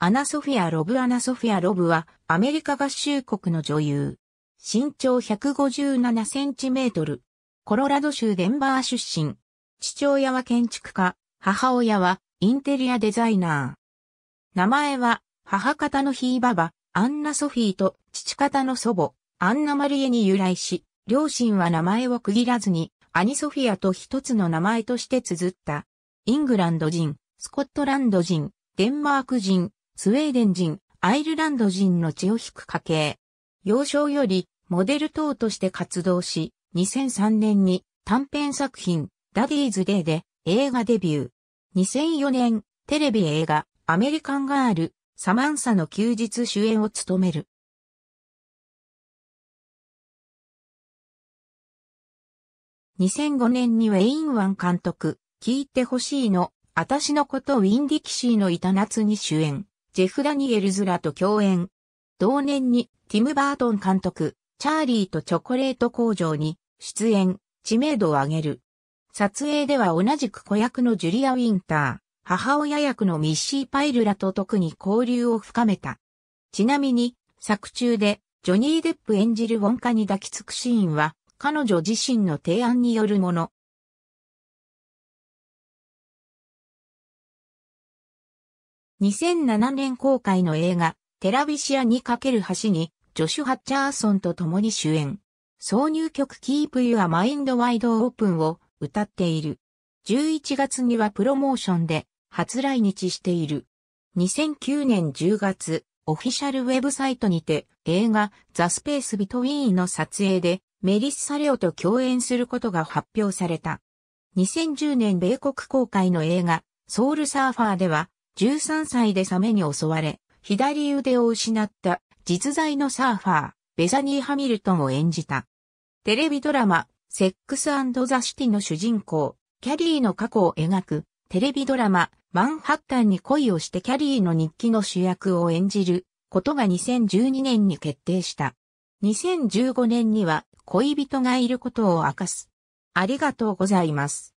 アナソフィア・ロブ・アナソフィア・ロブはアメリカ合衆国の女優。身長157センチメートル。コロラド州デンバー出身。父親は建築家、母親はインテリアデザイナー。名前は母方のひいばば、アンナ・ソフィーと父方の祖母、アンナ・マリエに由来し、両親は名前を区切らずに、アナソフィアと一つの名前として綴った。イングランド人、スコットランド人、デンマーク人、スウェーデン人、アイルランド人の血を引く家系。幼少よりモデル等として活動し、2003年に短編作品ダディーズデーで映画デビュー。2004年テレビ映画アメリカンガールサマンサの休日主演を務める。2005年にウェインワン監督、聞いてほしいの、私のことウィンディキシーの板夏に主演、ジェフ・ダニエルズらと共演。同年にティム・バートン監督、チャーリーとチョコレート工場に出演、知名度を上げる。撮影では同じく子役のジュリア・ウィンター、母親役のミッシー・パイルらと特に交流を深めた。ちなみに、作中でジョニー・デップ演じるウォンカに抱きつくシーンは、彼女自身の提案によるもの。2007年公開の映画、テラビシアにかける橋にジョシュ・ハッチャーソンと共に主演。挿入曲 Keep Your Mind Wide Open を歌っている。11月にはプロモーションで初来日している。2009年10月、オフィシャルウェブサイトにて映画ザ・スペース・ビトウィーンの撮影でメリッサ・レオと共演することが発表された。2010年米国公開の映画ソウルサーファーでは13歳でサメに襲われ左腕を失った実在のサーファー、ベザニー・ハミルトンを演じた。テレビドラマ、セックスザ・シティの主人公、キャリーの過去を描く、テレビドラマ、マンハッタンに恋をしてキャリーの日記の主役を演じることが2012年に決定した。2015年には恋人がいることを明かす。ありがとうございます。